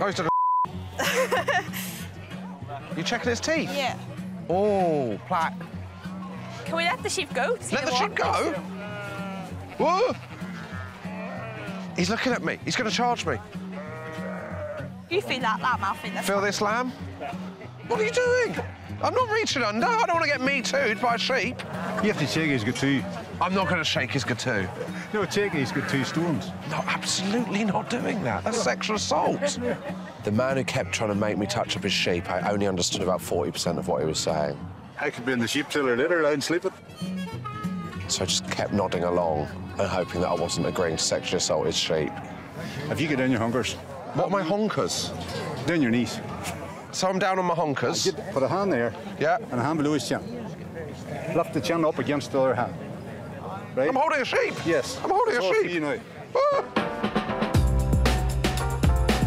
Oh, he's done a You checking his teeth? Yeah. Oh, plaque. Can we let the sheep go? Let the sheep go? Whoa! He's looking at me. He's going to charge me. You feel that lamb, I'll feel that. Feel this lamb? What are you doing? I'm not reaching under. I don't want to get me tooed by a sheep. You have to check he's got two. I'm not going to shake his gatu. No, check he's got two stones. No, absolutely not doing that. That's sexual assault. the man who kept trying to make me touch up his sheep, I only understood about 40% of what he was saying. I could be in the sheep trailer later, lying sleeping. So I just kept nodding along and hoping that I wasn't agreeing to sexually assault his sheep. Have you got down your hunkers, What are my honkers? down your knees. So I'm down on my honkers. Put a hand there Yeah. and a hand below his chin. Lift the chin up against the other hand. Right? I'm holding a sheep. Yes. I'm holding a It's for sheep. you now. Ah!